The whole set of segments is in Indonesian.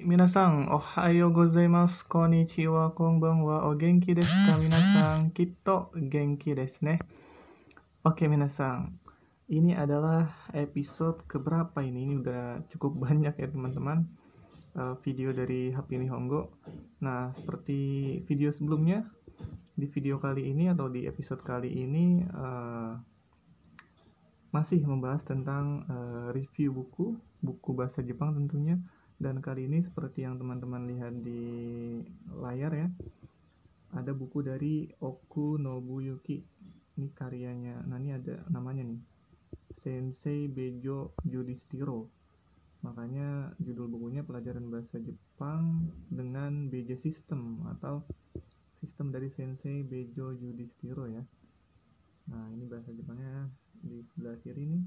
Minasan, ohayo gozaimasu, konnichiwa, konbanwa, o genki desu ka minasan? Kitto genki desu ne. Oke minasan, ini adalah episode keberapa ini? Ini udah cukup banyak ya teman-teman uh, video dari HP Nihongo. Nah, seperti video sebelumnya, di video kali ini atau di episode kali ini uh, masih membahas tentang uh, review buku, buku bahasa Jepang tentunya dan kali ini seperti yang teman-teman lihat di layar ya, ada buku dari Oku Nobuyuki. Ini karyanya. Nah, ini ada namanya nih. Sensei Bejo Judistiro. Makanya judul bukunya pelajaran bahasa Jepang dengan Beja System atau sistem dari Sensei Bejo Judistiro ya. Nah, ini bahasa Jepangnya di sebelah kiri nih.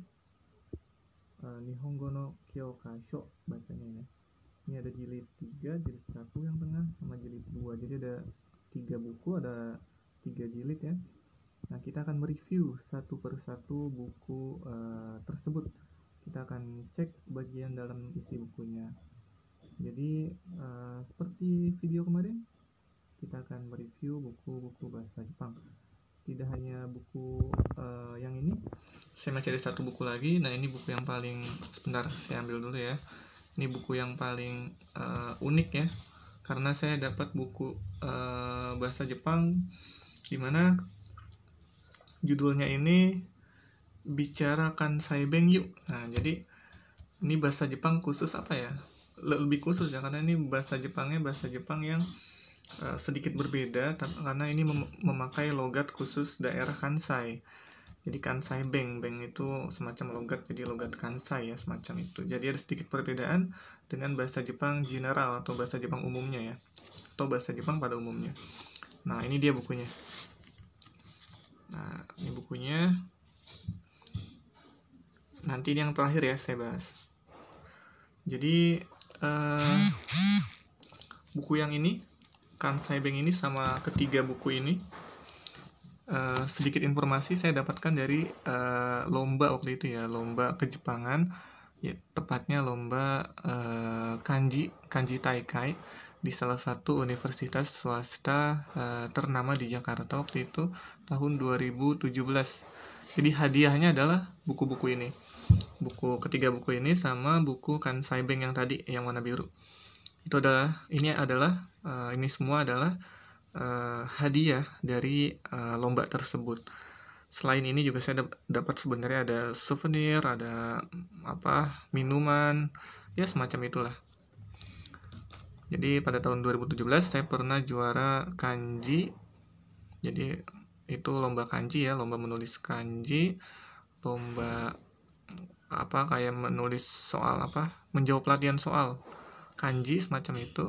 Uh, Nihongo no Kyokasho bacanya ya ini ada jilid 3 jilid 1 yang tengah sama jilid 2 jadi ada tiga buku ada tiga jilid ya. Nah kita akan mereview satu persatu buku uh, tersebut. Kita akan cek bagian dalam isi bukunya. Jadi uh, seperti video kemarin kita akan mereview buku-buku bahasa Jepang. Tidak hanya buku uh, yang ini. Saya masih ada satu buku lagi. Nah ini buku yang paling sebentar saya ambil dulu ya ini buku yang paling uh, unik ya. Karena saya dapat buku uh, bahasa Jepang di mana judulnya ini bicarakan saibeng yuk. Nah jadi ini bahasa Jepang khusus apa ya? Lebih khusus ya karena ini bahasa Jepangnya bahasa Jepang yang uh, sedikit berbeda karena ini mem memakai logat khusus daerah Kansai jadi Kansai Bank, bank itu semacam logat, jadi logat Kansai ya, semacam itu. Jadi ada sedikit perbedaan dengan bahasa Jepang general atau bahasa Jepang umumnya ya, atau bahasa Jepang pada umumnya. Nah ini dia bukunya. Nah ini bukunya. Nanti ini yang terakhir ya saya bahas. Jadi uh, buku yang ini, Kansai Bank ini sama ketiga buku ini uh, sedikit informasi saya dapatkan dari uh, lomba waktu itu ya lomba kejepangan ya tepatnya lomba uh, kanji kanji taikai di salah satu universitas swasta uh, ternama di Jakarta waktu itu tahun 2017 jadi hadiahnya adalah buku-buku ini. Buku ketiga buku ini sama buku Kansai Bank yang tadi yang warna biru. Itu adalah ini adalah uh, ini semua adalah uh, hadiah dari uh, lomba tersebut. Selain ini juga saya dapat sebenarnya ada souvenir, ada apa minuman, ya semacam itulah. Jadi pada tahun 2017 saya pernah juara kanji. Jadi itu lomba kanji ya, lomba menulis kanji, lomba apa kayak menulis soal apa, menjawab latihan soal kanji semacam itu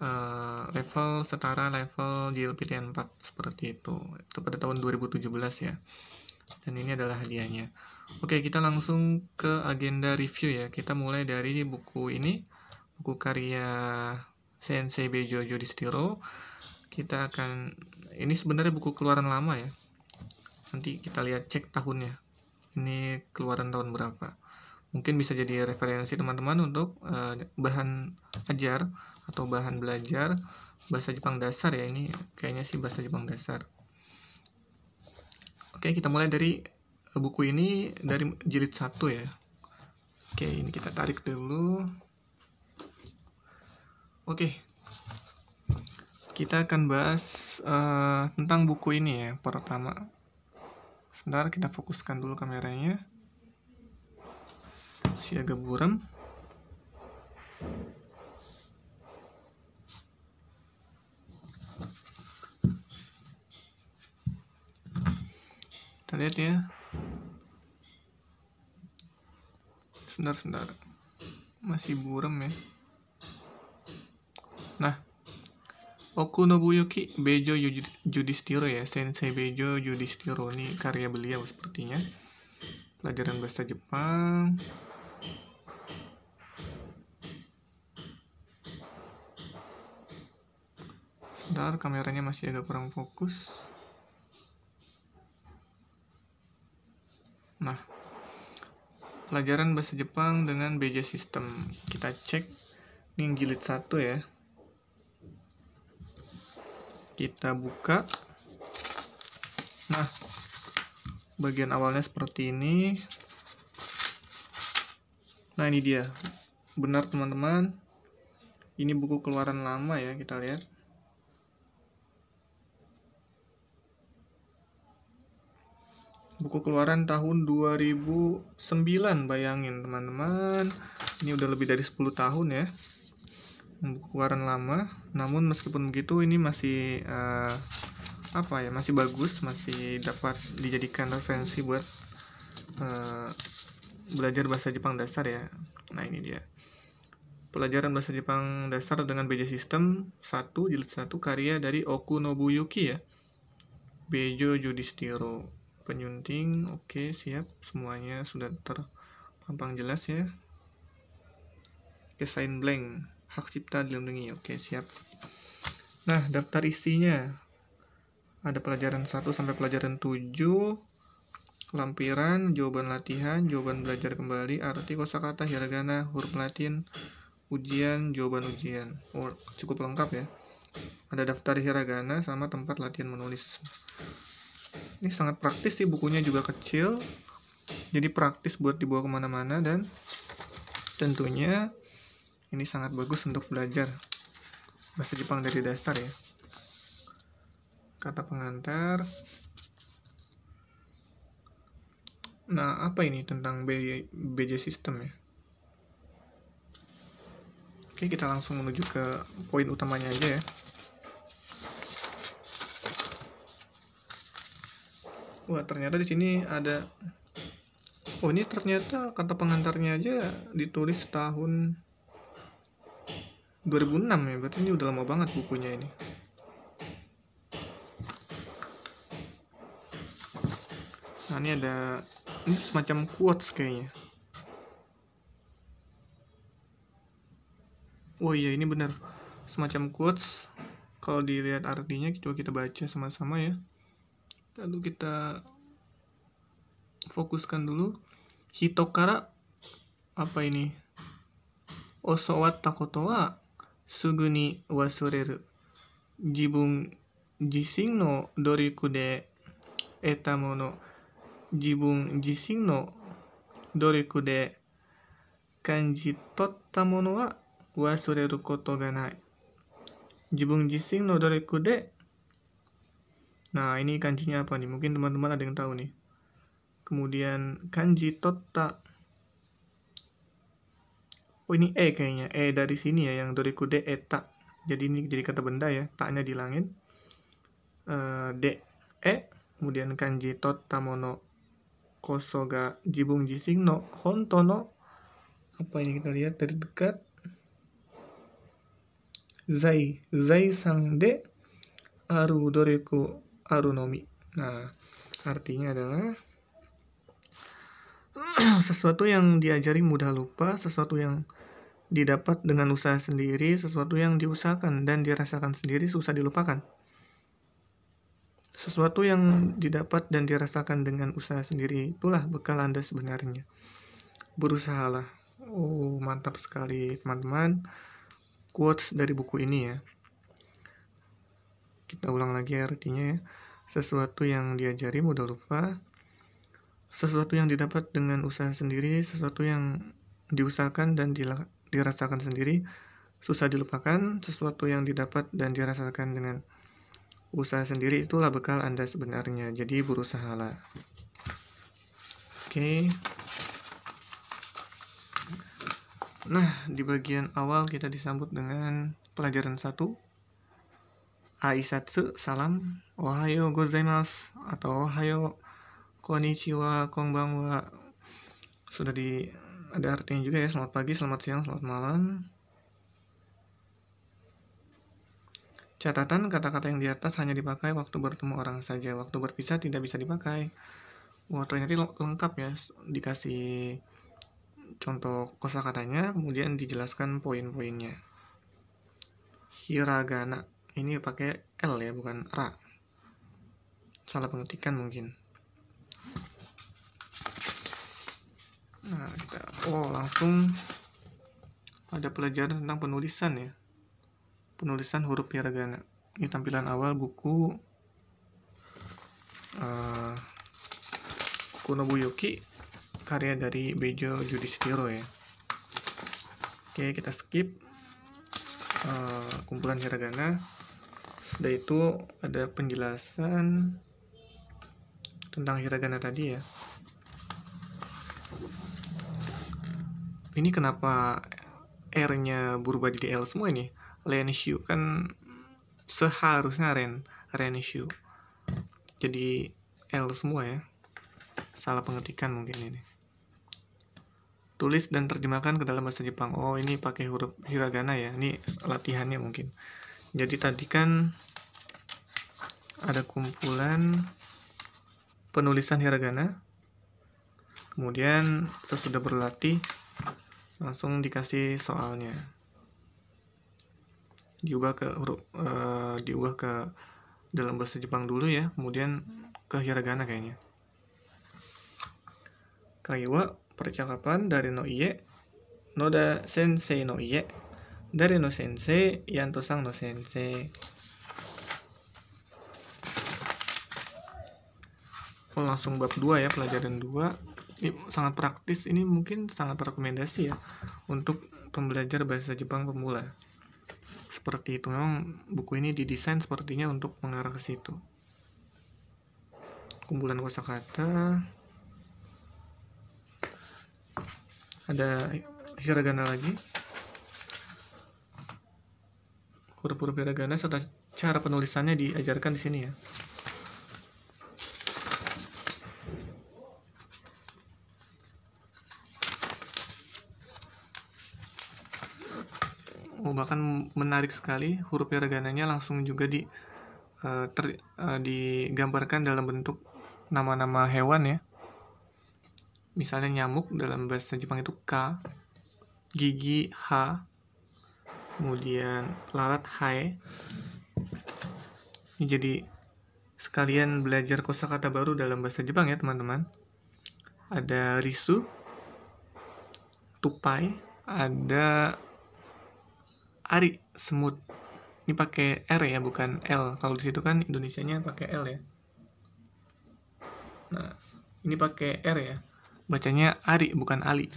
uh, level setara level JLPTN 4 seperti itu. Itu pada tahun 2017 ya. Dan ini adalah hadiahnya. Oke kita langsung ke agenda review ya. Kita mulai dari buku ini buku karya Sensei Bejo Jodistiro kita akan ini sebenarnya buku keluaran lama ya. Nanti kita lihat cek tahunnya. Ini keluaran tahun berapa mungkin bisa jadi referensi teman-teman untuk uh, bahan ajar atau bahan belajar bahasa Jepang dasar ya ini kayaknya sih bahasa Jepang dasar. Oke kita mulai dari buku ini dari jilid satu ya. Oke ini kita tarik dulu. Oke kita akan bahas uh, tentang buku ini ya pertama. Sebentar kita fokuskan dulu kameranya masih agak buram. Kita lihat ya. Sebentar sebentar masih buram ya. Nah Oku Nobuyuki Bejo Judistiro ya. Sensei Bejo Judistiro ini karya beliau sepertinya. Pelajaran bahasa Jepang sebentar kameranya masih agak kurang fokus. Nah, pelajaran bahasa Jepang dengan BJ System. Kita cek ini jilid satu ya. Kita buka. Nah bagian awalnya seperti ini. Nah ini dia. Benar teman-teman. Ini buku keluaran lama ya kita lihat buku keluaran tahun 2009 bayangin teman-teman. Ini udah lebih dari 10 tahun ya. Buku keluaran lama. Namun meskipun begitu ini masih uh, apa ya masih bagus masih dapat dijadikan referensi buat uh, belajar bahasa Jepang dasar ya. Nah ini dia. Pelajaran bahasa Jepang dasar dengan BJ System 1 jilid 1 karya dari Oku Nobuyuki ya. Bejo Judistiro penyunting oke siap. Semuanya sudah terpampang jelas ya. Sign blank hak cipta dilindungi oke siap. Nah daftar isinya. Ada pelajaran 1 sampai pelajaran 7 lampiran, jawaban latihan, jawaban belajar kembali, arti kosakata, hiragana, huruf latin, ujian, jawaban ujian. Oh, cukup lengkap ya. Ada daftar hiragana sama tempat latihan menulis ini sangat praktis sih bukunya juga kecil. Jadi praktis buat dibawa ke mana-mana dan tentunya ini sangat bagus untuk belajar. Bahasa Jepang dari dasar ya. Kata pengantar. Nah apa ini tentang BJ, BJ system ya? Oke kita langsung menuju ke poin utamanya aja ya wah ternyata di sini ada oh ini ternyata kata pengantarnya aja ditulis tahun 2006 ya. Berarti ini udah lama banget bukunya ini. Nah ini ada ini semacam quotes kayaknya. Oh iya ini benar. Semacam quotes. Kalau dilihat artinya coba kita baca sama-sama ya lalu kita fokuskan dulu. Hitokara apa ini? Osowat takoto wa sugu ni wasureru. Jibun jising no doriku de eta mono. Jibun jising no doriku de kanji totta mono wa wasureru koto ga nai. Jibun jising no doriku de Nah, ini kanjinya apa nih? Mungkin teman-teman ada yang tahu nih. Kemudian kanji totta. Oh, ini e kayaknya. E dari sini ya, yang dari kude eta. Jadi ini jadi kata benda ya, taknya dilangin. Uh, de e kemudian kanji totta mono koso ga jibung jising no honto no apa ini kita lihat dari dekat zai zai sang de aru doreku arunomi. Nah, artinya adalah sesuatu yang diajari mudah lupa, sesuatu yang didapat dengan usaha sendiri, sesuatu yang diusahakan dan dirasakan sendiri susah dilupakan. Sesuatu yang didapat dan dirasakan dengan usaha sendiri itulah bekal Anda sebenarnya. Berusahalah. Oh, mantap sekali, teman-teman. Quotes dari buku ini ya kita ulang lagi artinya ya. Sesuatu yang diajari mudah lupa. Sesuatu yang didapat dengan usaha sendiri sesuatu yang diusahakan dan dirasakan sendiri susah dilupakan. Sesuatu yang didapat dan dirasakan dengan usaha sendiri itulah bekal anda sebenarnya. Jadi berusahalah. Oke. Nah di bagian awal kita disambut dengan pelajaran satu aisatsu salam ohayo gozaimasu atau ohayo konnichiwa konbanwa sudah di ada artinya juga ya selamat pagi selamat siang selamat malam Catatan kata-kata yang di atas hanya dipakai waktu bertemu orang saja. Waktu berpisah tidak bisa dipakai. Wah, ternyata lengkap ya. Dikasih contoh kosakatanya, kemudian dijelaskan poin-poinnya. Hiragana ini pakai L ya bukan ra salah pengetikan mungkin. Nah kita oh langsung pada pelajaran tentang penulisan ya. Penulisan huruf hiragana. Ini tampilan awal buku uh, Kunobuyuki karya dari Bejo Judistiro ya. Oke kita skip uh, kumpulan hiragana setelah itu ada penjelasan tentang hiragana tadi ya. Ini kenapa R-nya berubah jadi L semua ini? Renshu kan seharusnya Ren Renshu jadi L semua ya. Salah pengetikan mungkin ini. Tulis dan terjemahkan ke dalam bahasa Jepang. Oh ini pakai huruf hiragana ya. Ini latihannya mungkin. Jadi tadi kan ada kumpulan penulisan hiragana. Kemudian sesudah berlatih langsung dikasih soalnya. Diubah ke huruf uh, diubah ke dalam bahasa Jepang dulu ya kemudian ke hiragana kayaknya. Kaiwa percakapan dari no iye Noda sensei no iye dari no sensei Yanto sang no sensei langsung bab 2 ya pelajaran 2 ini sangat praktis ini mungkin sangat rekomendasi ya untuk pembelajar bahasa Jepang pemula. Seperti itu memang buku ini didesain sepertinya untuk mengarah ke situ. Kumpulan kosakata. Ada hiragana lagi. Huruf-huruf hiragana serta cara penulisannya diajarkan di sini ya oh, bahkan menarik sekali huruf hiragananya langsung juga di uh, ter, uh, digambarkan dalam bentuk nama-nama hewan ya. Misalnya nyamuk dalam bahasa Jepang itu K gigi H kemudian lalat H ini jadi sekalian belajar kosakata baru dalam bahasa Jepang ya teman-teman. Ada risu tupai ada ari semut. Ini pakai R ya bukan L. Kalau di situ kan Indonesianya pakai L ya. Nah ini pakai R ya. Bacanya Ari bukan Ali.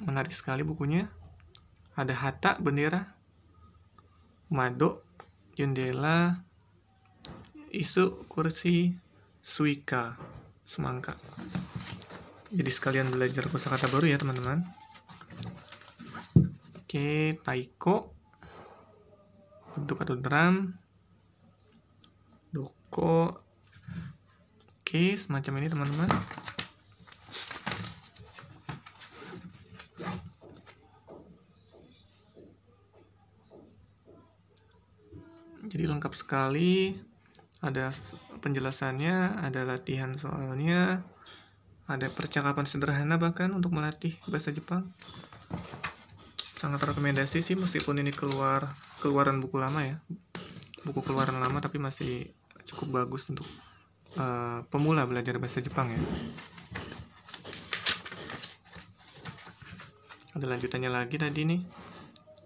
Menarik sekali bukunya. Ada hata bendera. Mado jendela. Isu kursi suika semangka jadi sekalian belajar kosakata baru ya teman-teman. Oke taiko. Untuk atau drum. Doko. Oke, semacam ini teman-teman. Jadi lengkap sekali. Ada penjelasannya, ada latihan soalnya, ada percakapan sederhana bahkan untuk melatih bahasa Jepang. Sangat rekomendasi sih meskipun ini keluar keluaran buku lama ya. Buku keluaran lama tapi masih cukup bagus untuk uh, pemula belajar bahasa Jepang ya. Ada lanjutannya lagi tadi nih.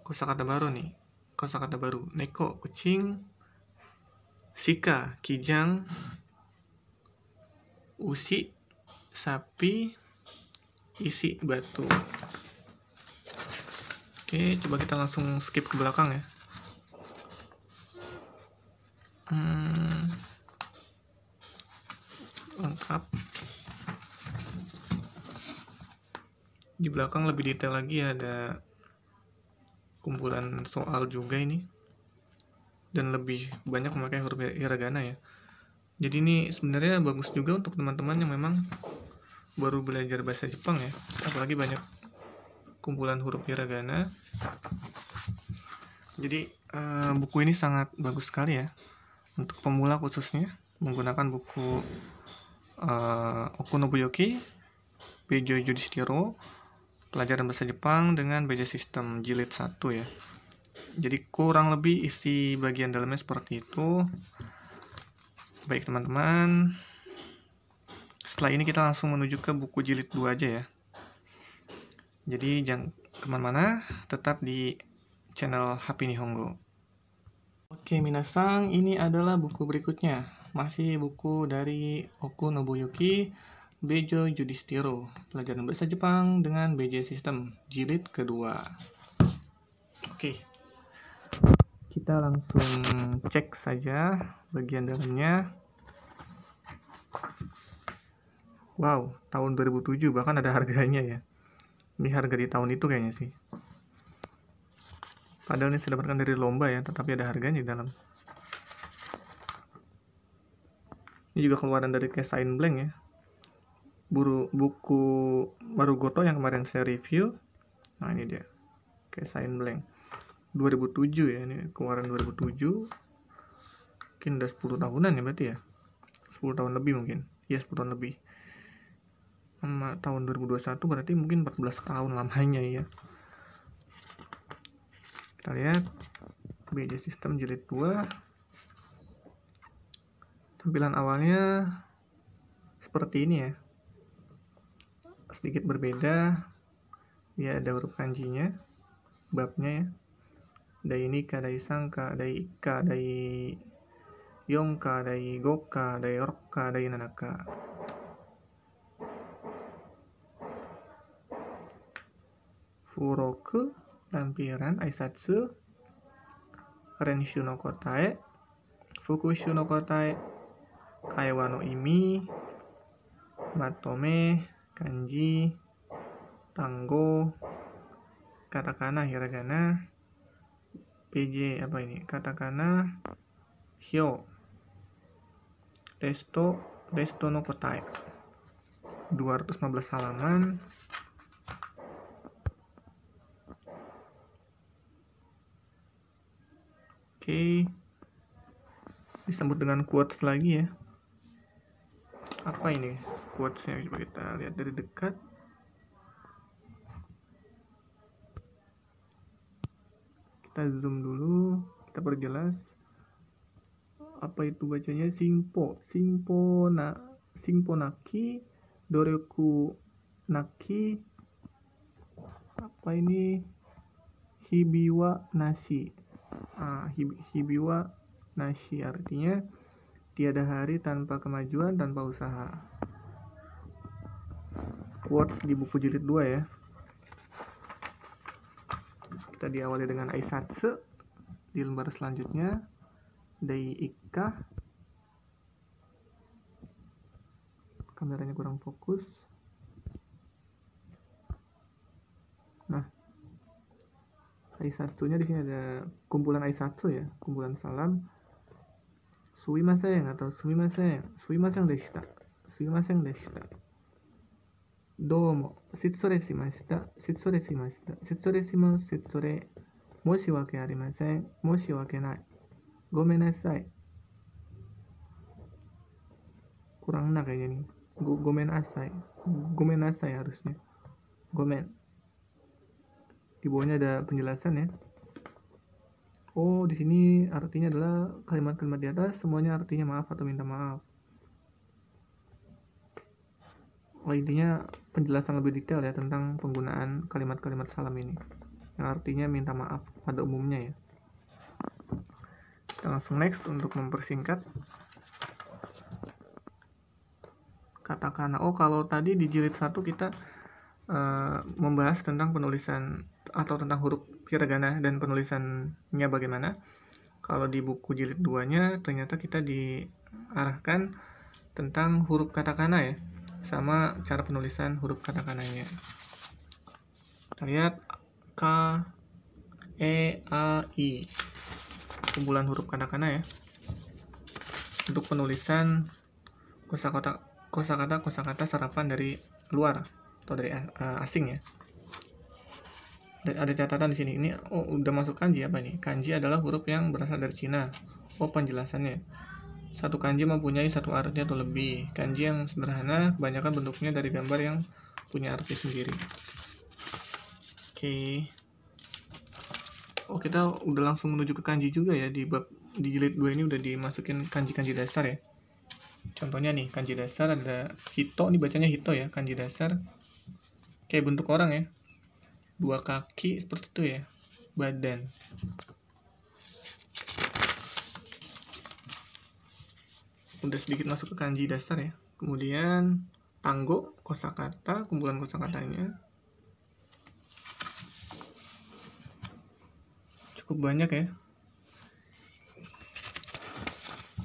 Kosakata baru nih. Kosakata baru. Neko, kucing. Sika, kijang. Usi, sapi. Isi, batu. Oke, coba kita langsung skip ke belakang ya. Hmm, lengkap di belakang lebih detail lagi ada kumpulan soal juga ini dan lebih banyak memakai huruf hiragana ya jadi ini sebenarnya bagus juga untuk teman-teman yang memang baru belajar bahasa Jepang ya apalagi banyak kumpulan huruf hiragana jadi uh, buku ini sangat bagus sekali ya untuk pemula khususnya menggunakan buku uh, Okunobuyoki, Bejo Judistiro, pelajaran bahasa Jepang dengan Beja Sistem jilid 1 ya. Jadi kurang lebih isi bagian dalamnya seperti itu. Baik teman-teman, setelah ini kita langsung menuju ke buku jilid 2 aja ya. Jadi jangan ke mana-mana tetap di channel Happy Nihongo oke minasang ini adalah buku berikutnya. Masih buku dari Oku Nobuyuki Bejo Judistiro pelajaran bahasa Jepang dengan BJ System jilid kedua. Oke. Kita langsung cek saja bagian dalamnya Wow, tahun 2007 bahkan ada harganya ya. Ini harga di tahun itu kayaknya sih. Padahal ini sudah dapatkan dari lomba ya, tetapi ada harganya di dalam. Ini juga keluaran dari Kesain Blank ya. Buru, buku Marugoto yang kemarin saya review. Nah ini dia. Kesain Blank. 2007 ya, ini keluaran 2007. Mungkin udah 10 tahunan ya berarti ya. 10 tahun lebih mungkin. Ya 10 tahun lebih tahun 2021 berarti mungkin 14 tahun lamanya ya. Kita lihat BJ System jilid 2 tampilan awalnya seperti ini ya. Sedikit berbeda. Dia ada huruf kanjinya babnya ya. Dai nika dai sangka dai ika dai yongka dai goka dai rokka dai nanaka Furoku, lampiran Aisatsu, Renshu no Kotae, Fukushu no Kotae, Kaiwa no Imi, Matome, Kanji, Tanggo, katakana hiragana, PJ apa ini? Katakana, Hyo, Resto, Resto no Kotae. 215 halaman Oke. Disambut dengan quotes lagi ya. Apa ini quotesnya? Coba kita lihat dari dekat. Kita zoom dulu, kita perjelas. Apa itu bacanya? Singpo, Singpo na, Singpo naki, Doreku naki. Apa ini? Hibiwa nasi uh, hibiwa nasi artinya tiada hari tanpa kemajuan tanpa usaha. Quotes di buku jilid 2 ya. Kita diawali dengan aisatsu. Di lembar selanjutnya dai ikka. Kameranya kurang fokus Aisyatunya di sini ada kumpulan I1 ya, kumpulan salam. Suimasen atau sumimasen, suimasen deshita, suimasen deshita. Domo, sitsore shimashita, sitsore shimashita, sitsore shimasu, sitsore. Moshi wake arimasen, moshi wake nai. Gomen nasai. Kurang enak kayaknya nih. Gomen asai. Gomen asai harusnya. Gomen di bawahnya ada penjelasan ya. Oh di sini artinya adalah kalimat-kalimat di atas semuanya artinya maaf atau minta maaf. Oh intinya penjelasan lebih detail ya tentang penggunaan kalimat-kalimat salam ini. Yang artinya minta maaf pada umumnya ya. Kita langsung next untuk mempersingkat. Katakan oh kalau tadi di jilid satu kita uh, membahas tentang penulisan atau tentang huruf hiragana dan penulisannya bagaimana. Kalau di buku jilid 2-nya ternyata kita diarahkan tentang huruf katakana ya, sama cara penulisan huruf katakananya. Kita lihat K, E, A, I. Kumpulan huruf katakana ya. Untuk penulisan kosakata kosakata kosakata serapan dari luar atau dari uh, asing ya ada catatan di sini. Ini oh udah masuk kanji apa ini? Kanji adalah huruf yang berasal dari Cina. Oh penjelasannya. Satu kanji mempunyai satu arti atau lebih. Kanji yang sederhana kebanyakan bentuknya dari gambar yang punya arti sendiri. Oke. Okay. oh kita udah langsung menuju ke kanji juga ya. Di bab di jilid 2 ini udah dimasukin kanji-kanji dasar ya. Contohnya nih kanji dasar ada hito ini bacanya hito ya kanji dasar. Kayak bentuk orang ya dua kaki seperti itu ya badan. Udah sedikit masuk ke kanji dasar ya. Kemudian tanggo kosakata kumpulan kosakatanya. Cukup banyak ya.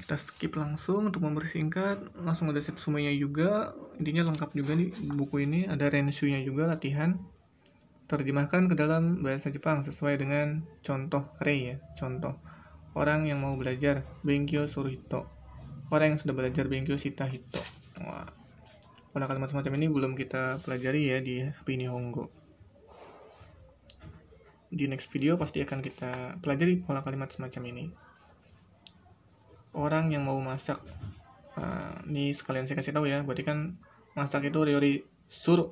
Kita skip langsung untuk mempersingkat. Langsung ada set semuanya juga. Intinya lengkap juga nih buku ini. Ada renshu-nya juga latihan terjemahkan ke dalam bahasa Jepang sesuai dengan contoh rei ya. Contoh orang yang mau belajar benkyo suruhito orang yang sudah belajar benkyo shita hito wah pola kalimat semacam ini belum kita pelajari ya di HP Nihongo di next video pasti akan kita pelajari pola kalimat semacam ini. Orang yang mau masak uh, ini sekalian saya kasih tahu ya. Berarti kan masak itu riori suruh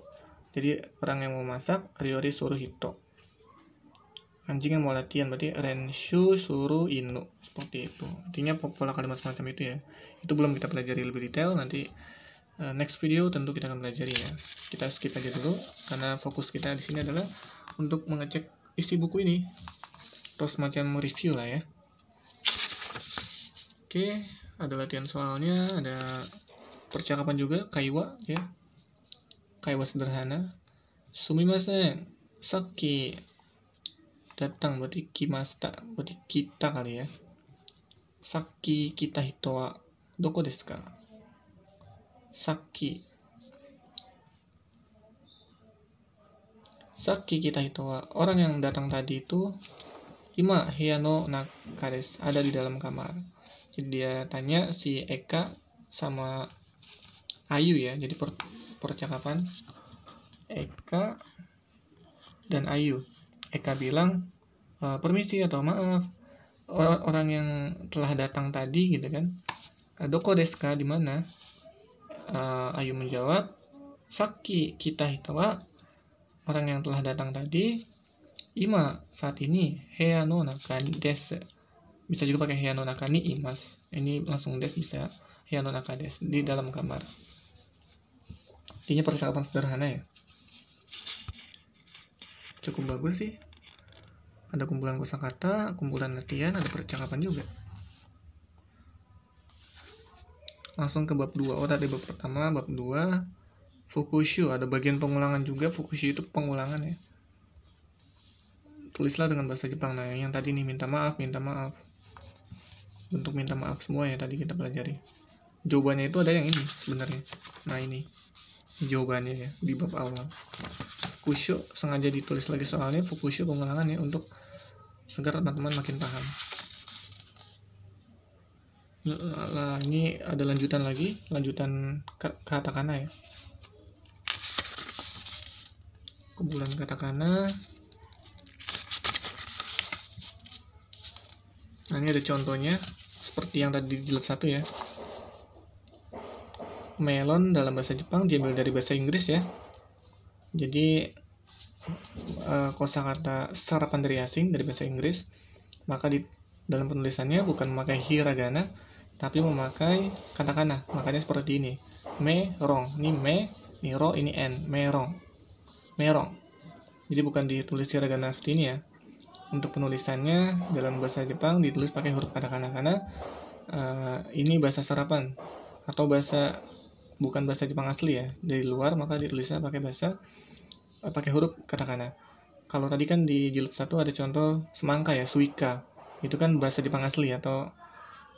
jadi orang yang mau masak riori suruh hito. Anjing yang mau latihan berarti renshu suruh inu. Seperti itu. Intinya pola kalimat semacam itu ya. Itu belum kita pelajari lebih detail nanti uh, next video tentu kita akan pelajari ya. Kita skip aja dulu karena fokus kita di sini adalah untuk mengecek isi buku ini. Atau semacam review lah ya. Oke, ada latihan soalnya, ada percakapan juga, kaiwa ya. Kaiwa sederhana. Sumimasen, saki datang berarti kimasta, berarti kita kali ya. Saki kita hito wa doko desu ka? Saki Saki kita hito wa orang yang datang tadi itu ima heya no naka desu, ada di dalam kamar jadi dia tanya si Eka sama Ayu ya jadi per, percakapan. Eka dan Ayu. Eka bilang e, permisi atau maaf. Orang yang telah datang tadi gitu kan. E, doko deska di mana? Uh, Ayu menjawab Saki kita hitawa orang yang telah datang tadi Ima saat ini heya no naka desu bisa juga pakai Heiano Nakani Imas. Ini langsung des bisa Heiano Nakades di dalam kamar intinya percakapan sederhana ya? Cukup bagus sih. Ada kumpulan kosakata kumpulan latihan ada percakapan juga. Langsung ke bab 2 oh tadi bab pertama bab 2 Fukushu. Ada bagian pengulangan juga. Fukushu itu pengulangan ya. Tulislah dengan bahasa Jepang. Nah yang tadi nih minta maaf minta maaf. Untuk minta maaf semua ya tadi kita pelajari. Jawabannya itu ada yang ini sebenarnya. Nah ini jawabannya ya di bab awal. Kusyo sengaja ditulis lagi soalnya fukusyo pengulangan ya untuk agar teman-teman makin paham. Nah, ini ada lanjutan lagi lanjutan katakana ya. Kumpulan katakana. Nah ini ada contohnya seperti yang tadi di jilid satu ya melon dalam bahasa Jepang diambil dari bahasa Inggris ya. Jadi uh, kosakata sarapan dari asing dari bahasa Inggris maka di dalam penulisannya bukan memakai hiragana tapi memakai katakana. Makanya seperti ini. Merong. Ini me ini ro ini n merong. Merong. Jadi bukan ditulis hiragana seperti ini ya. Untuk penulisannya dalam bahasa Jepang ditulis pakai huruf katakana karena uh, ini bahasa sarapan atau bahasa bukan bahasa Jepang asli ya. Dari luar maka ditulisnya pakai bahasa uh, pakai huruf katakana. Kalau tadi kan di jilid satu ada contoh semangka ya suika. Itu kan bahasa Jepang asli atau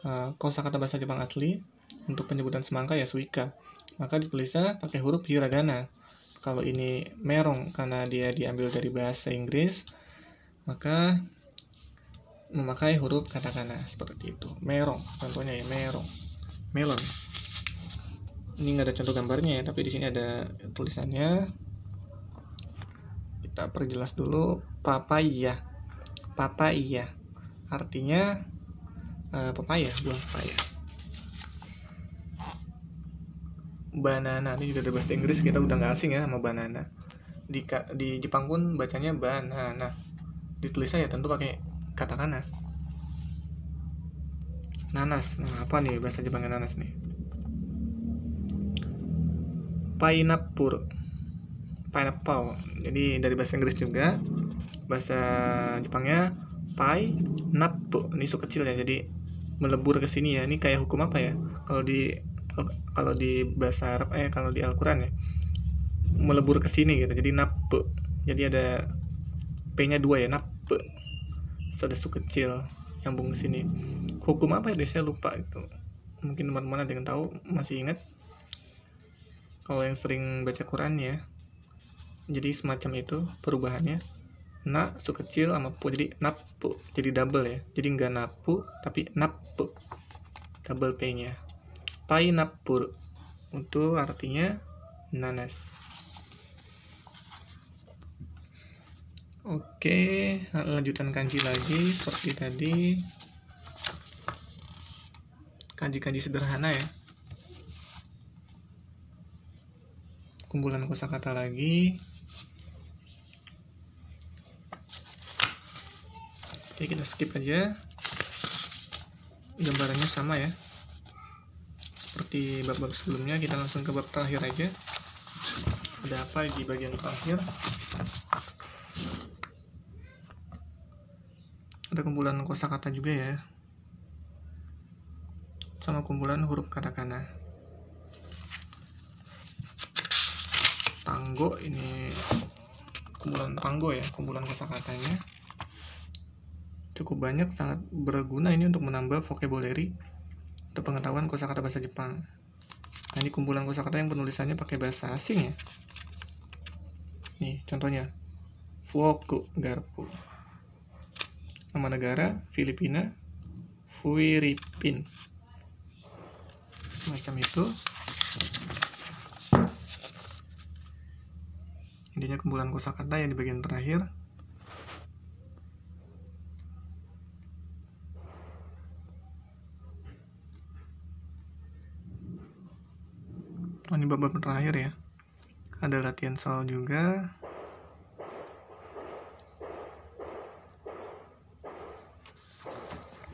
uh, kosakata bahasa Jepang asli untuk penyebutan semangka ya suika. Maka ditulisnya pakai huruf hiragana. Kalau ini merong karena dia diambil dari bahasa Inggris maka memakai huruf katakana seperti itu. Merong contohnya ya merong. Melon ini nggak ada contoh gambarnya ya tapi di sini ada tulisannya. Kita perjelas dulu papaya. Papaya. Artinya uh, papaya buah papaya. Banana. Ini juga ada bahasa Inggris kita udah nggak asing ya sama banana. Di di Jepang pun bacanya banana. Ditulisnya ya tentu pakai katakana. Nanas. Nah apa nih bahasa Jepangnya nanas nih pineapple. Pineapple. Jadi dari bahasa Inggris juga. Bahasa Jepangnya pineapple. Ini su kecil ya jadi melebur ke sini ya. Ini kayak hukum apa ya? Kalau di kalau di bahasa Arab eh kalau di Al-Quran ya. Melebur ke sini gitu. Jadi nape jadi ada p-nya dua ya nape ada su kecil nyambung ke sini. Hukum apa ya? Saya lupa itu. Mungkin teman-teman ada yang tahu masih ingat kalau yang sering baca Quran ya. Jadi semacam itu perubahannya. Na su kecil sama pu. Jadi napu jadi double ya. Jadi enggak napu tapi napu double p nya pineapple untuk artinya nanas. Oke lanjutan kanji lagi seperti tadi. Kanji-kanji sederhana ya kumpulan kosakata lagi. Oke kita skip aja. Gambarannya sama ya. Seperti bab-bab sebelumnya kita langsung ke bab terakhir aja. Ada apa di bagian terakhir? Ada kumpulan kosakata juga ya. Sama kumpulan huruf katakana. Tanggo ini kumpulan tanggo ya, kumpulan kosakatanya. Cukup banyak, sangat berguna ini untuk menambah vocabulary atau pengetahuan kosakata bahasa Jepang. Nah, ini kumpulan kosakata yang penulisannya pakai bahasa asing ya. Nih, contohnya. Fuoku, garpu. Nama negara, Filipina. Fuiripin semacam itu intinya kumpulan kosakata yang di bagian terakhir. Oh, ini bab-bab terakhir ya. Ada latihan soal juga.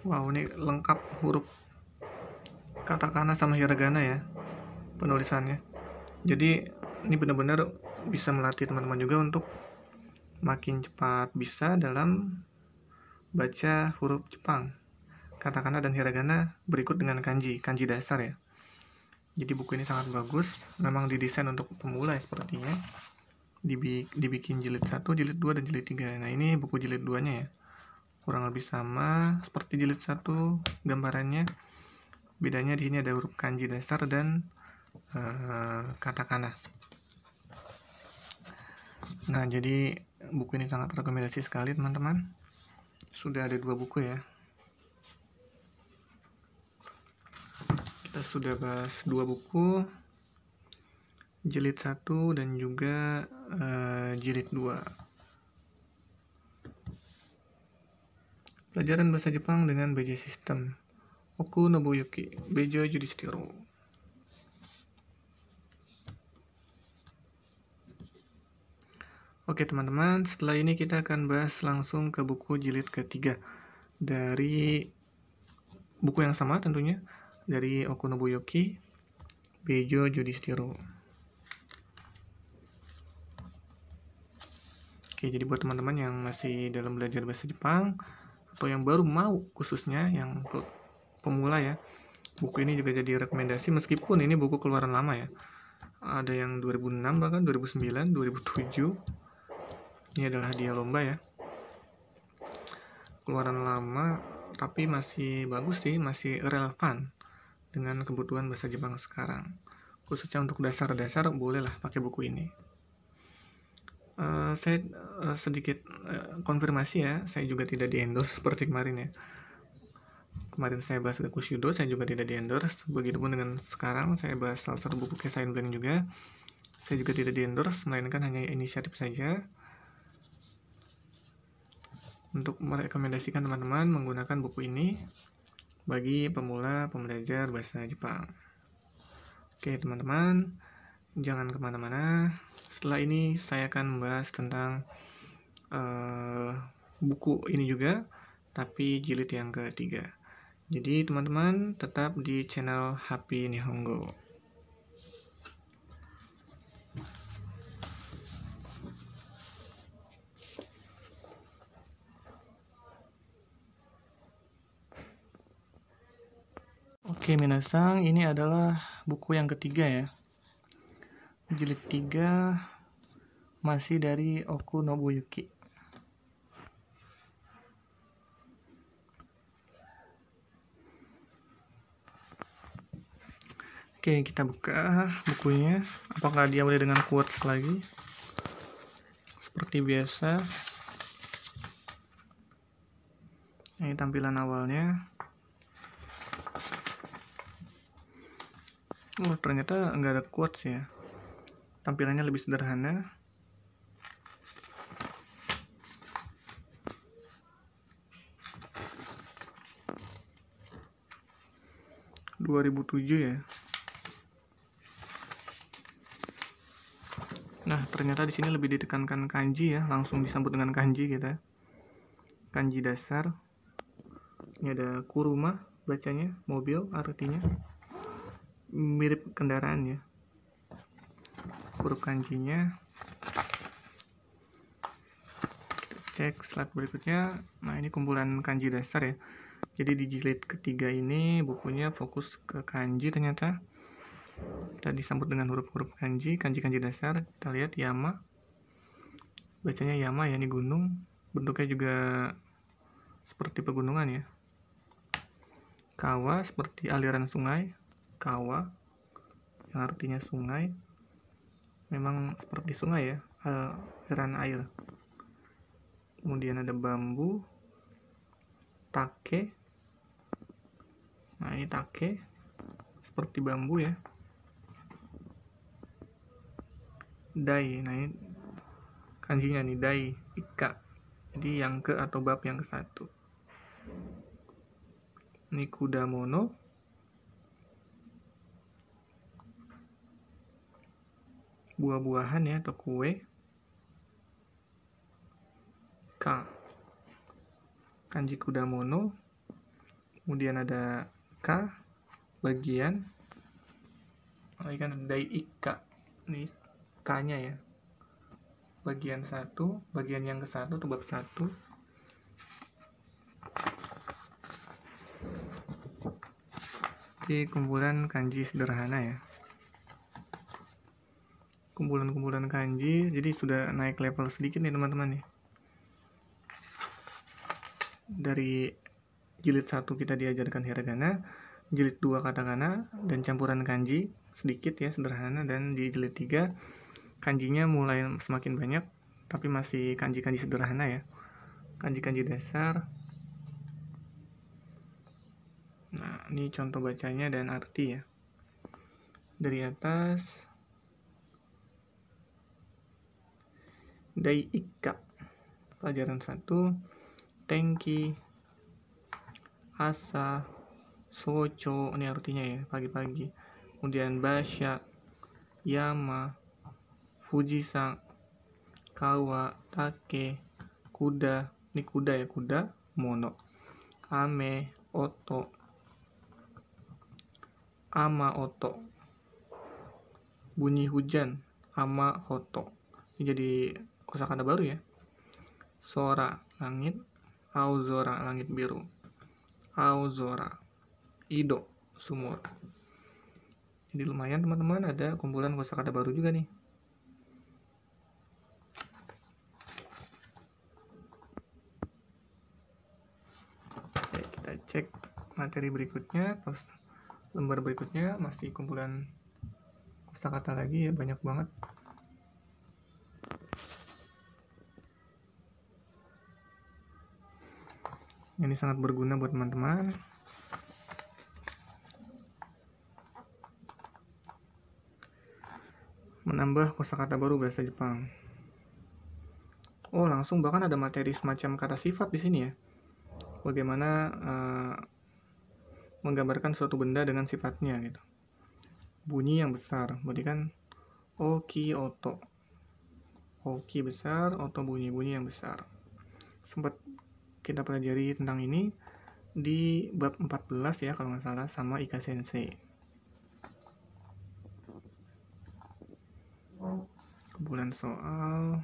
Wow ini lengkap huruf katakana sama hiragana ya penulisannya. Jadi ini benar-benar bisa melatih teman-teman juga untuk makin cepat bisa dalam baca huruf Jepang. Katakana dan hiragana berikut dengan kanji kanji dasar ya. Jadi buku ini sangat bagus memang didesain untuk pemula ya, sepertinya dibikin jilid 1, jilid 2, dan jilid 3 nah ini buku jilid 2 nya ya. Kurang lebih sama seperti jilid 1 gambarannya. Bedanya di sini ada huruf kanji dasar dan uh, katakana nah jadi buku ini sangat rekomendasi sekali teman-teman. Sudah ada dua buku ya. Kita sudah bahas dua buku jilid 1 dan juga uh, jilid 2 pelajaran bahasa Jepang dengan BJ System. Oku Nobuyuki, Bejo Yudhistiro. Oke teman-teman, setelah ini kita akan bahas langsung ke buku jilid ketiga dari buku yang sama tentunya dari Oku Nobuyuki, Bejo Yudhistiro. Oke, jadi buat teman-teman yang masih dalam belajar bahasa Jepang atau yang baru mau khususnya yang pemula ya buku ini juga jadi rekomendasi meskipun ini buku keluaran lama ya ada yang 2006 bahkan 2009 2007 ini adalah hadiah lomba ya. Keluaran lama tapi masih bagus sih masih relevan dengan kebutuhan bahasa Jepang sekarang. Khususnya untuk dasar-dasar bolehlah pakai buku ini. Uh, saya uh, sedikit uh, konfirmasi ya saya juga tidak di endorse seperti kemarin ya. Kemarin saya bahas Kushido saya juga tidak di endorse begitupun dengan sekarang saya bahas salah satu buku Kesain juga. Saya juga tidak di endorse melainkan hanya inisiatif saja untuk merekomendasikan teman-teman menggunakan buku ini bagi pemula pembelajar bahasa Jepang. Oke teman-teman jangan ke mana-mana. Setelah ini saya akan membahas tentang uh, buku ini juga tapi jilid yang ketiga. Jadi teman-teman tetap di channel Happy Nihongo. Oke, Minasang, ini adalah buku yang ketiga ya. Jilid 3 masih dari Oku Nobuyuki. Oke, kita buka bukunya. Apakah dia boleh dengan quotes lagi? Seperti biasa. Ini tampilan awalnya. Oh, ternyata nggak ada quotes ya. Tampilannya lebih sederhana. Dua ribu tujuh ya. Nah, ternyata di sini lebih ditekankan kanji ya, langsung disambut dengan kanji kita. Kanji dasar. Ini ada kuruma bacanya, mobil artinya mirip kendaraan ya. Huruf kanjinya kita cek slide berikutnya. Nah ini kumpulan kanji dasar ya. Jadi di jilid ketiga ini bukunya fokus ke kanji ternyata. Kita disambut dengan huruf-huruf kanji kanji-kanji dasar. Kita lihat yama. Bacanya yama ya ini gunung. Bentuknya juga seperti pegunungan ya. Kawa seperti aliran sungai kawa yang artinya sungai memang seperti sungai ya aliran air. Kemudian ada bambu take. Nah ini take seperti bambu ya. Dai nah ini kanjinya nih dai ika. Jadi yang ke atau bab yang ke satu. Ini kuda mono buah-buahan ya atau kue. K kanji kudamono. Kemudian ada K bagian. Lagi kan ada ika ini K nya ya. Bagian satu bagian yang ke satu atau bab satu. Di kumpulan kanji sederhana ya kumpulan-kumpulan kanji jadi sudah naik level sedikit nih teman-teman nih. Dari jilid 1 kita diajarkan hiragana jilid 2 katakana dan campuran kanji sedikit ya sederhana dan di jilid 3 kanjinya mulai semakin banyak tapi masih kanji-kanji sederhana ya. Kanji-kanji dasar. Nah ini contoh bacanya dan arti ya. Dari atas Ika pelajaran 1 Tenki Asa Socho ini artinya ya pagi-pagi. Kemudian Basya Yama Fujisan Kawa Take Kuda. Ini kuda ya kuda Mono. Ame Oto. Ama Oto. Bunyi hujan Ama Hoto. Ini jadi kosakata baru ya. Sora langit auzora langit biru. Auzora ido sumur. Jadi lumayan teman-teman ada kumpulan kosakata baru juga nih. Oke, kita cek materi berikutnya. Terus lembar berikutnya masih kumpulan kosakata lagi ya banyak banget ini sangat berguna buat teman-teman. Menambah kosakata baru bahasa Jepang. Oh langsung bahkan ada materi semacam kata sifat di sini ya. Bagaimana uh, menggambarkan suatu benda dengan sifatnya gitu. Bunyi yang besar berarti kan oki oto. Oki besar oto bunyi bunyi yang besar. Sempat kita pelajari tentang ini di bab 14 ya kalau nggak salah sama Ika Sensei. Kumpulan soal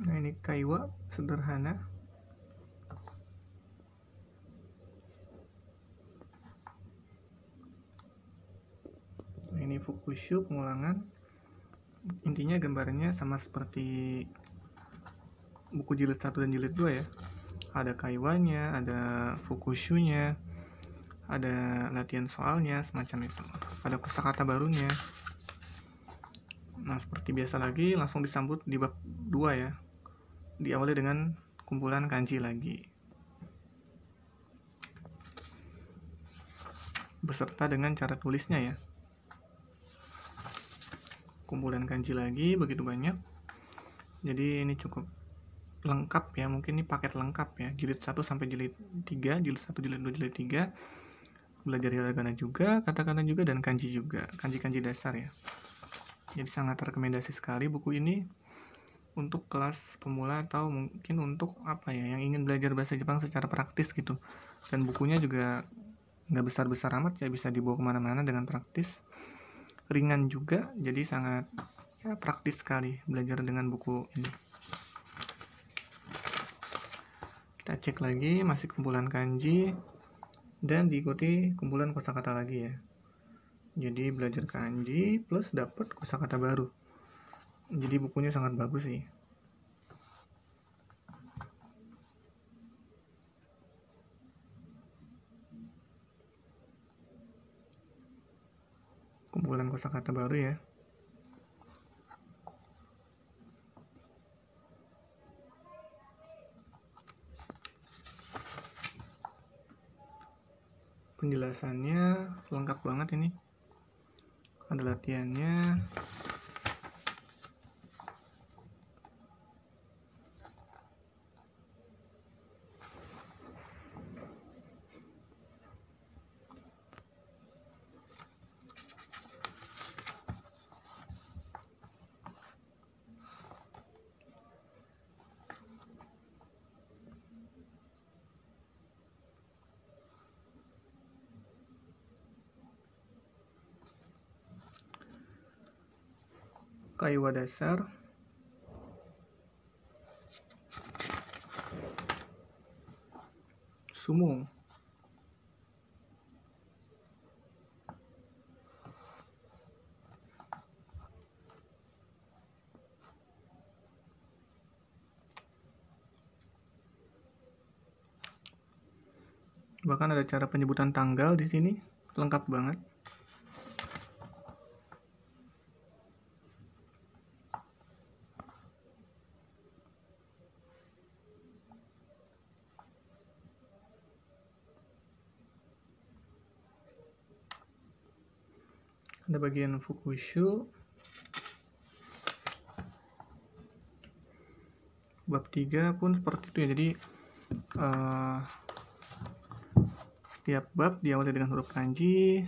nah ini kaiwa sederhana nah ini fukushu pengulangan intinya gambarnya sama seperti buku jilid 1 dan jilid 2 ya. Ada kaiwanya ada fukushunya ada latihan soalnya semacam itu. Ada kosakata barunya. Nah seperti biasa lagi langsung disambut di bab 2 ya. Diawali dengan kumpulan kanji lagi. Beserta dengan cara tulisnya ya kumpulan kanji lagi begitu banyak. Jadi ini cukup lengkap ya mungkin ini paket lengkap ya. Jilid 1 sampai jilid 3 jilid 1 jilid 2 jilid 3 belajar hiragana juga kata-kata juga dan kanji juga. Kanji-kanji dasar ya. Jadi sangat rekomendasi sekali buku ini untuk kelas pemula atau mungkin untuk apa ya yang ingin belajar bahasa Jepang secara praktis gitu. Dan bukunya juga nggak besar-besar amat ya bisa dibawa ke mana-mana dengan praktis ringan juga jadi sangat ya praktis sekali belajar dengan buku ini. Kita cek lagi masih kumpulan kanji dan diikuti kumpulan kosakata lagi ya. Jadi belajar kanji plus dapat kosakata baru. Jadi bukunya sangat bagus sih kumpulan kosakata baru ya. Penjelasannya lengkap banget ini. Ada latihannya kaiwa dasar. Sumo bahkan ada cara penyebutan tanggal di sini lengkap banget ada bagian Fukushu bab 3 pun seperti itu ya. Jadi uh, setiap bab diawali dengan huruf kanji.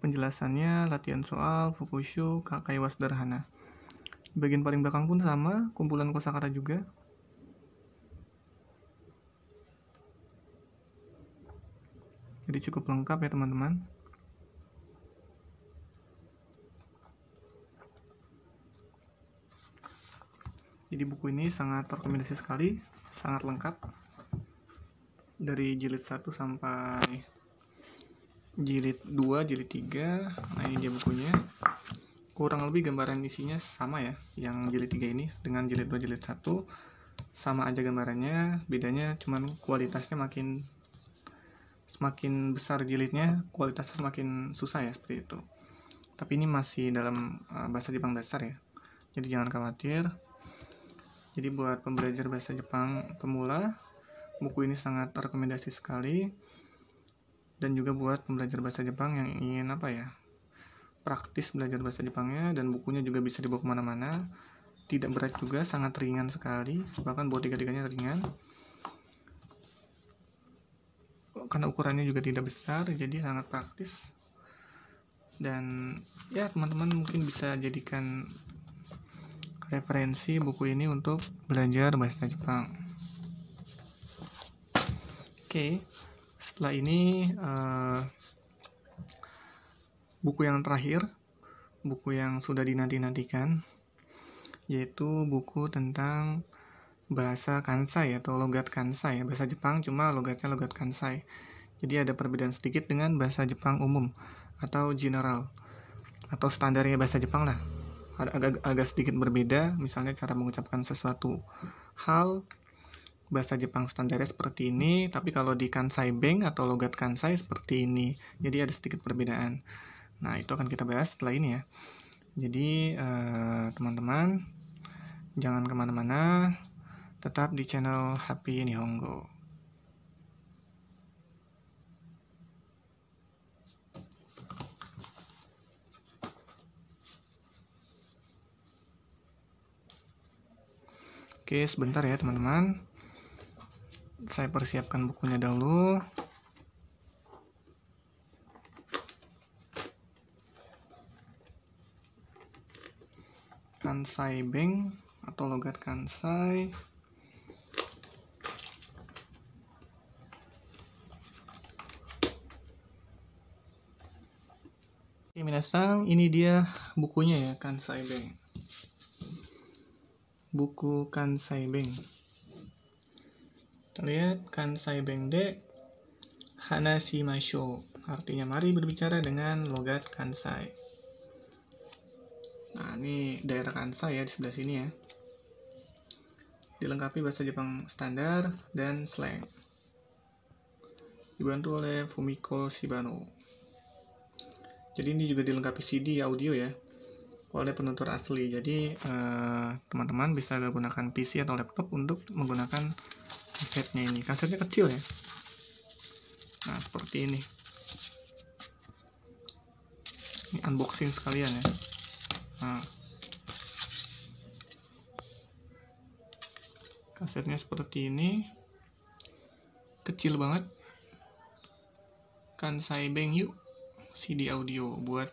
Penjelasannya latihan soal Fukushu kakaiwa sederhana. Bagian paling belakang pun sama kumpulan kosakata juga. Jadi cukup lengkap ya teman-teman Jadi buku ini sangat rekomendasi sekali, sangat lengkap. Dari jilid 1 sampai jilid 2, jilid 3. Nah, ini dia bukunya. Kurang lebih gambaran isinya sama ya, yang jilid 3 ini dengan jilid 2, jilid 1 sama aja gambarannya, bedanya cuman kualitasnya makin semakin besar jilidnya, kualitasnya semakin susah ya seperti itu. Tapi ini masih dalam uh, bahasa Jepang dasar ya. Jadi jangan khawatir, jadi buat pembelajar bahasa Jepang pemula, buku ini sangat rekomendasi sekali. Dan juga buat pembelajar bahasa Jepang yang ingin apa ya, praktis belajar bahasa Jepangnya dan bukunya juga bisa dibawa ke mana-mana. Tidak berat juga, sangat ringan sekali. Bahkan buat tiga-tiganya ringan. Karena ukurannya juga tidak besar, jadi sangat praktis. Dan ya teman-teman mungkin bisa jadikan referensi buku ini untuk belajar bahasa Jepang. Oke, setelah ini uh, buku yang terakhir, buku yang sudah dinanti-nantikan, yaitu buku tentang bahasa Kansai atau logat Kansai. Bahasa Jepang cuma logatnya logat Kansai. Jadi ada perbedaan sedikit dengan bahasa Jepang umum atau general atau standarnya bahasa Jepang lah. Agak, agak sedikit berbeda, misalnya cara mengucapkan sesuatu hal bahasa Jepang standarnya seperti ini, tapi kalau di Kansai Bank atau logat Kansai seperti ini. Jadi ada sedikit perbedaan. Nah, itu akan kita bahas setelah ini ya. Jadi, eh, teman-teman, jangan ke mana-mana, tetap di channel Happy Nihongo. Oke, sebentar ya teman-teman. Saya persiapkan bukunya dahulu. Kansai Bank atau logat Kansai. Oke, minasang, ini dia bukunya ya, Kansai Bank. Buku Kansai Bank lihat Kansai Bengde Hanashimashou. Artinya mari berbicara dengan logat Kansai. Nah, ini daerah Kansai ya di sebelah sini ya. Dilengkapi bahasa Jepang standar dan slang. Dibantu oleh Fumiko Shibano. Jadi ini juga dilengkapi CD audio ya oleh penutur asli. Jadi eh, teman-teman eh, bisa gunakan PC atau laptop untuk menggunakan kasetnya ini. Kasetnya kecil ya. Nah seperti ini. Ini unboxing sekalian ya. Nah. Kasetnya seperti ini. Kecil banget. Kansai Bengyu CD audio buat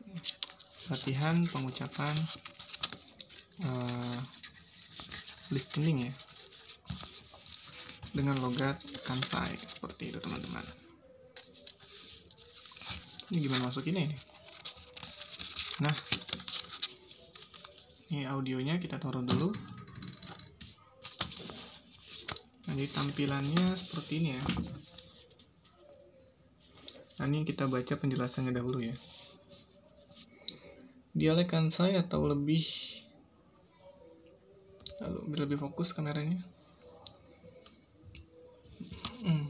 latihan pengucapan uh, listening ya. Dengan logat Kansai seperti itu teman-teman. Ini gimana masukinnya ini? Nah ini audionya kita taruh dulu. Nah jadi tampilannya seperti ini ya. Nah ini kita baca penjelasannya dahulu ya dialek Kansai atau lebih lalu lebih fokus kameranya Hmm.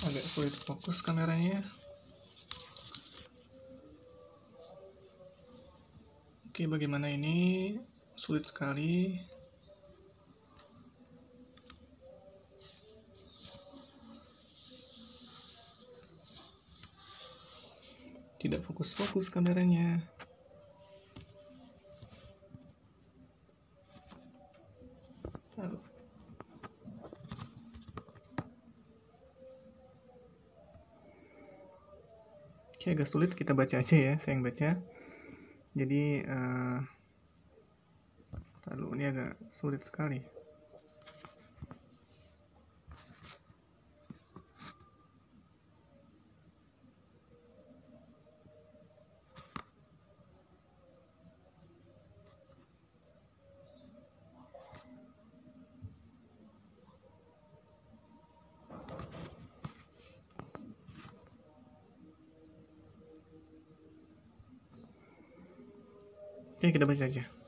Agak sulit fokus kameranya. Oke, bagaimana ini? Sulit sekali. tidak fokus-fokus kameranya. Oke agak sulit kita baca aja ya saya yang baca. Jadi uh, lalu ini agak sulit sekali Oke, kita baca aja.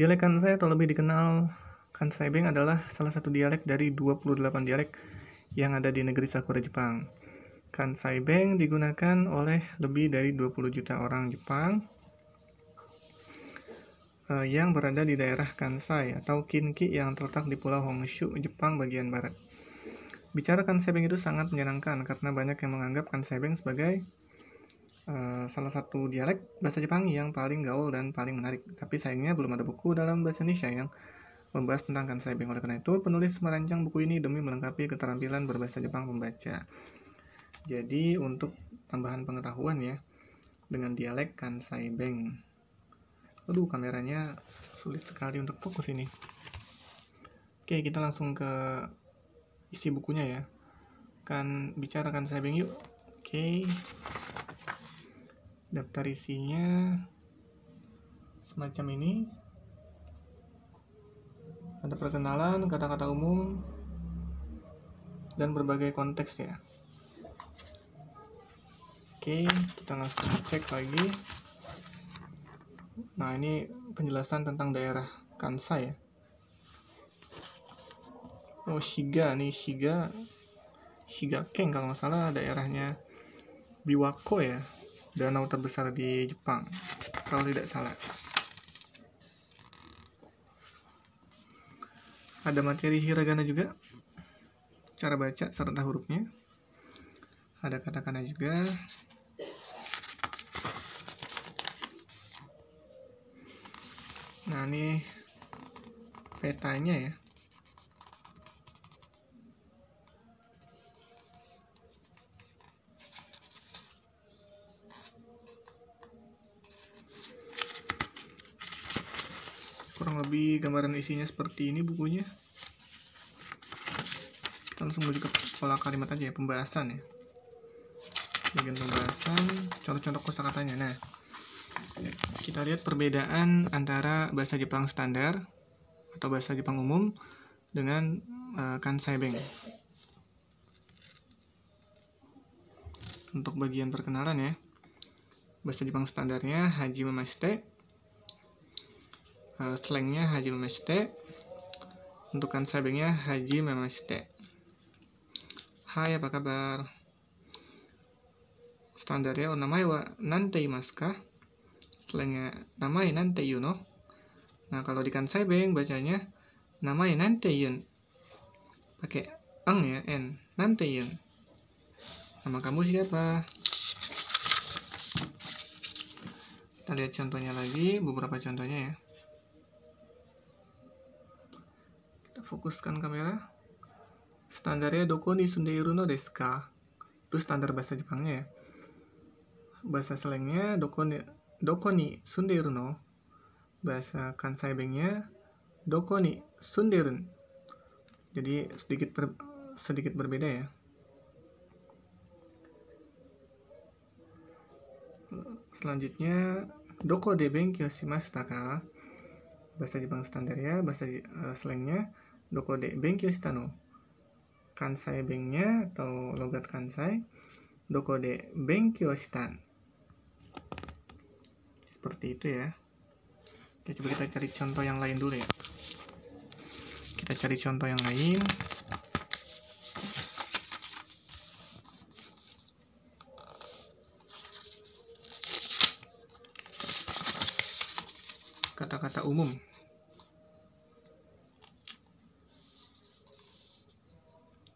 Dialek Kansai atau lebih dikenal Kansai Beng adalah salah satu dialek dari 28 dialek yang ada di negeri Sakura Jepang. Kansai Beng digunakan oleh lebih dari 20 juta orang Jepang uh, yang berada di daerah Kansai atau Kinki yang terletak di Pulau Honshu, Jepang bagian barat. Bicara Kansai Beng itu sangat menyenangkan karena banyak yang menganggap Kansai Beng sebagai Eh, salah satu dialek bahasa Jepang yang paling gaul dan paling menarik. Tapi sayangnya belum ada buku dalam bahasa Indonesia yang membahas tentang Kansai Beng. Oleh karena itu, penulis merancang buku ini demi melengkapi keterampilan berbahasa Jepang pembaca. Jadi, untuk tambahan pengetahuan ya, dengan dialek Kansai Beng. Aduh, kameranya sulit sekali untuk fokus ini. Oke, kita langsung ke isi bukunya ya. Kan bicara kan saya yuk. Oke. Daftar isinya semacam ini. Ada perkenalan, kata-kata umum, dan berbagai konteks ya. Oke, kita langsung cek lagi. Nah, ini penjelasan tentang daerah Kansai ya. Oh Shiga nih Shiga Shiga Ken kalau nggak salah daerahnya Biwako ya danau terbesar di Jepang kalau tidak salah. Ada materi hiragana juga. Cara baca serta hurufnya. Ada katakana juga. Nah ini petanya ya lebih gambaran isinya seperti ini bukunya. Kita langsung menuju ke pola kalimat aja ya pembahasan ya. Bagian pembahasan contoh-contoh kosakatanya. Nah kita lihat perbedaan antara bahasa Jepang standar atau bahasa Jepang umum dengan uh, Kansai Bank. Untuk bagian perkenalan ya bahasa Jepang standarnya Haji Mamashite uh, slangnya Haji Mamashite untuk kansabengnya Haji Mamashite Hai apa kabar? Standarnya oh namanya wa nante imasu ka slangnya namanya nante yuno. Nah kalau di kansabeng bacanya namanya nante yun. Pakai ang ya n. Nante yun. Nama kamu siapa? Kita lihat contohnya lagi beberapa contohnya ya fokuskan kamera standarnya doko ni sundeiru no desu ka itu standar bahasa Jepangnya ya. Bahasa slangnya doko ni doko ni no bahasa Kansai Bengnya doko ni sundeirun jadi sedikit ber, sedikit berbeda ya. Selanjutnya doko de benkyou shimashita ka. Bahasa Jepang standar ya bahasa uh, slangnya doko de benkyou shita no kansai bengnya atau logat kansai doko de benkyou shita seperti itu ya. Oke, coba kita cari contoh yang lain dulu ya. Kita cari contoh yang lain. Kata-kata umum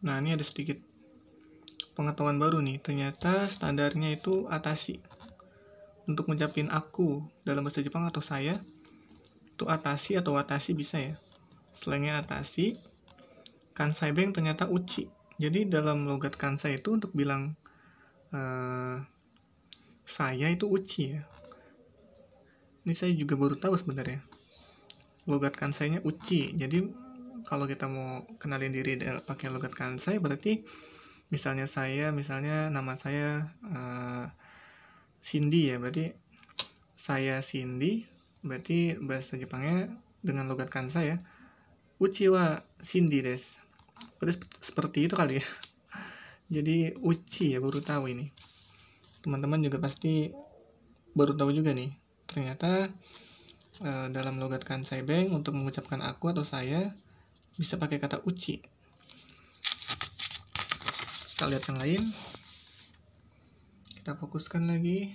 Nah, ini ada sedikit pengetahuan baru nih. Ternyata standarnya itu atasi. Untuk ngucapin aku dalam bahasa Jepang atau saya, itu atasi atau watashi bisa ya. Selainnya atasi, kansai beng ternyata uchi. Jadi dalam logat kansai itu untuk bilang uh, saya itu uchi ya. Ini saya juga baru tahu sebenarnya. Logat kansainya uchi. Jadi kalau kita mau kenalin diri pakai logat kansai berarti misalnya saya misalnya nama saya uh, Cindy ya berarti saya Cindy berarti bahasa Jepangnya dengan logat kansai ya uchi wa Cindy des. Berarti seperti itu kali ya. Jadi uchi ya baru tahu ini. Teman-teman juga pasti baru tahu juga nih. Ternyata uh, dalam logat kansai beng untuk mengucapkan aku atau saya bisa pakai kata uci. Kita lihat yang lain. Kita fokuskan lagi.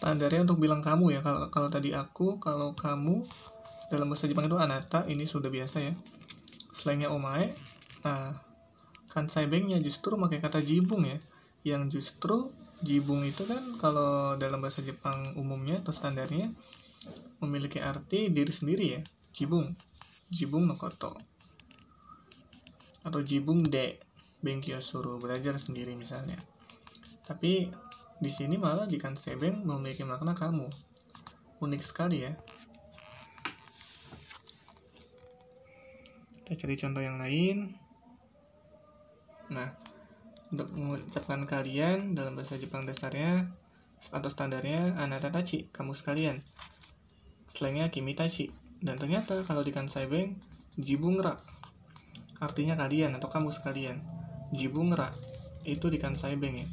Standarnya untuk bilang kamu ya. Kalau kalau tadi aku kalau kamu dalam bahasa Jepang itu anata ini sudah biasa ya. Selainnya omae. Nah kansai bengnya justru pakai kata jibung ya. Yang justru jibung itu kan kalau dalam bahasa Jepang umumnya atau standarnya memiliki arti diri sendiri ya jibung jibung no koto atau jibung de benkyo suruh belajar sendiri misalnya tapi di sini malah di Kansebeng memiliki makna kamu. Unik sekali ya. Kita cari contoh yang lain. Nah, untuk mengucapkan kalian dalam bahasa Jepang dasarnya atau standarnya anatatachi, kamu sekalian. Slangnya kimitachi. Dan ternyata kalau di Kansai Bank, jibungra. Artinya kalian atau kamu sekalian. Jibungra. Itu di Kansai Bank ya.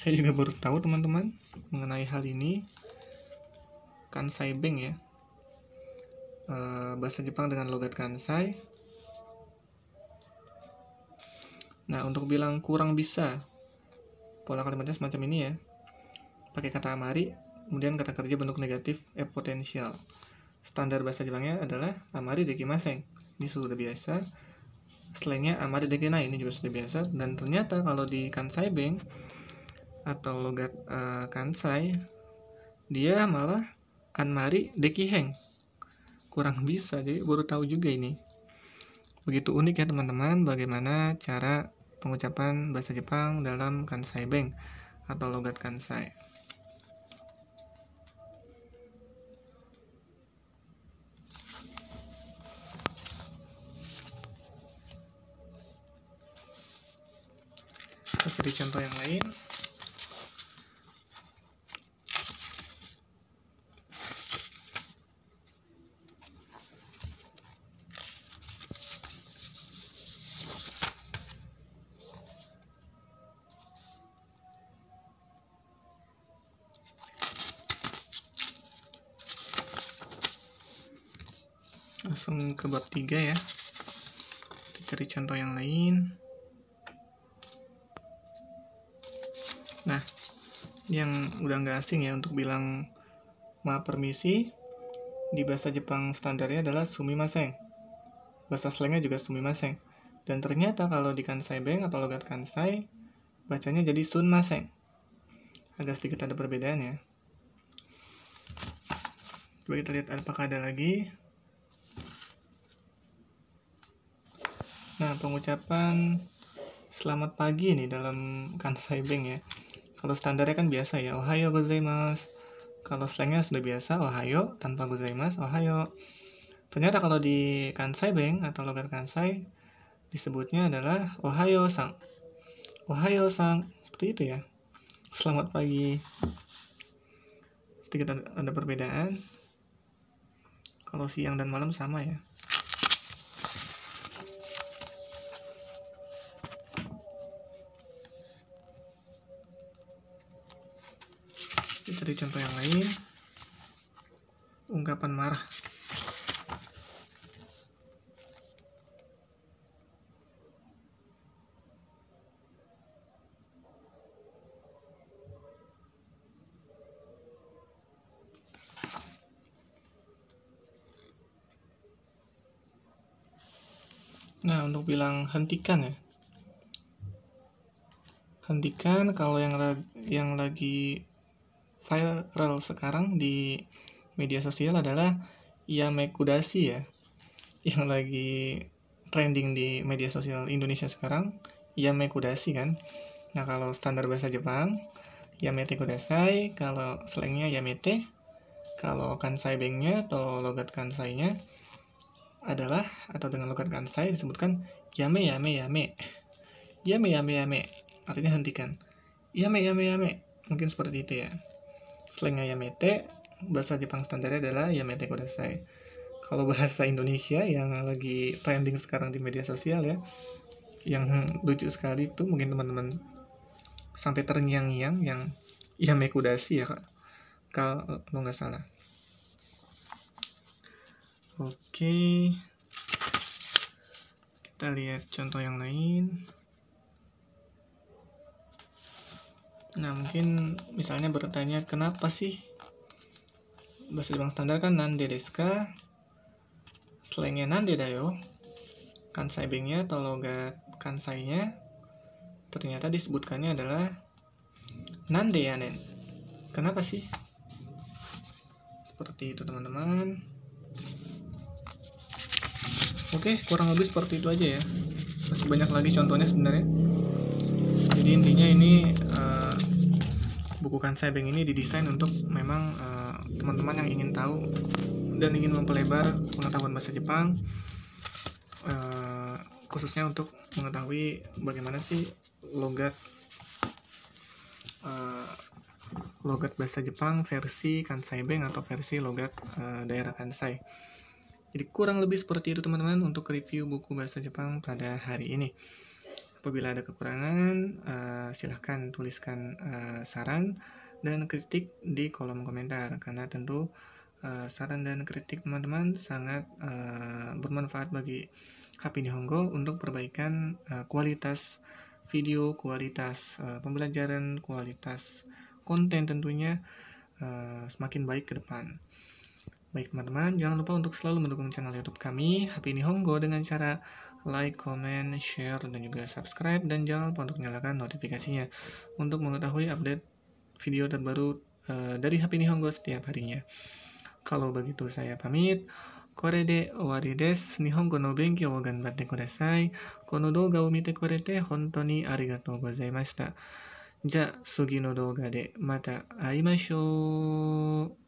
Saya juga baru tahu teman-teman mengenai hal ini. Kansai Bank ya. E, bahasa Jepang dengan logat Kansai. Nah, untuk bilang kurang bisa, pola kalimatnya semacam ini ya. Pakai kata amari, kemudian kata kerja bentuk negatif, e potensial standar bahasa Jepangnya adalah amari dekimaseng. Ini sudah biasa. Slangnya amari dekinai ini juga sudah biasa. Dan ternyata kalau di Kansai Bank atau logat uh, Kansai, dia malah anmari dekiheng. Kurang bisa, jadi baru tahu juga ini. Begitu unik ya teman-teman bagaimana cara pengucapan bahasa Jepang dalam Kansai Bank atau logat Kansai. Seperti contoh yang lain. Langsung ke bab 3 ya kita cari contoh yang lain Nah, yang udah nggak asing ya untuk bilang ma permisi di bahasa Jepang standarnya adalah sumimasen. Bahasa slangnya juga sumimasen. Dan ternyata kalau di Kansai Bank atau logat Kansai, bacanya jadi sunmasen. Agak sedikit ada perbedaan ya. Coba kita lihat apakah ada lagi. Nah, pengucapan selamat pagi nih dalam Kansai Bank ya. Kalau standarnya kan biasa ya, ohayo gozaimasu. Kalau slangnya sudah biasa, ohayo tanpa gozaimasu, ohayo. Ternyata kalau di Kansai Bank atau logat Kansai disebutnya adalah ohayo sang. Ohayo sang. Seperti itu ya. Selamat pagi. Sedikit ada perbedaan. Kalau siang dan malam sama ya. Cari contoh yang lain ungkapan marah Nah, untuk bilang hentikan ya. Hentikan kalau yang yang lagi viral sekarang di media sosial adalah Yamekudashi ya yang lagi trending di media sosial Indonesia sekarang Yamekudashi kan. Nah kalau standar bahasa Jepang Yamete Kudasai kalau slangnya Yamete kalau Kansai Banknya atau logat Kansainya adalah atau dengan logat Kansai disebutkan Yame Yame Yame. Yame Yame Yame. Artinya hentikan. Yame Yame Yame. Mungkin seperti itu ya slangnya Yamete bahasa Jepang standarnya adalah Yamete Kudasai kalau bahasa Indonesia yang lagi trending sekarang di media sosial ya yang lucu sekali tuh mungkin teman-teman sampai terngiang-ngiang yang Yamekudasi ya kalau nggak salah. Oke. Kita lihat contoh yang lain Nah, mungkin misalnya bertanya kenapa sih bahasa Jepang standar kan nande desu? Slangnya nande dayo. Kansai bengnya atau logat kansainya ternyata disebutkannya adalah nande yanen. Kenapa sih? Seperti itu teman-teman. Oke, kurang lebih seperti itu aja ya. Masih banyak lagi contohnya sebenarnya. Jadi intinya ini uh, buku Kansai Bank ini didesain untuk memang uh, teman-teman uh, yang ingin tahu dan ingin memperlebar pengetahuan bahasa Jepang uh, khususnya untuk mengetahui bagaimana sih logat uh, logat bahasa Jepang versi Kansai Bank atau versi logat uh, daerah Kansai. Jadi kurang lebih seperti itu teman-teman untuk review buku bahasa Jepang pada hari ini. Apabila ada kekurangan, uh, silahkan tuliskan uh, saran dan kritik di kolom komentar karena tentu uh, saran dan kritik teman-teman sangat uh, bermanfaat bagi HP Nihongo untuk perbaikan uh, kualitas video, kualitas uh, pembelajaran, kualitas konten tentunya uh, semakin baik ke depan. Baik teman-teman, jangan lupa untuk selalu mendukung channel YouTube kami HP Nihongo dengan cara like, comment, share, dan juga subscribe. Dan jangan lupa untuk nyalakan notifikasinya untuk mengetahui update video terbaru uh, dari HP Nihongo setiap harinya. Kalau begitu saya pamit. これで終わりです。日本語の勉強を頑張ってください。この動画を見てくれて本当にありがとうございました。じゃあ次の動画でまた会いましょう。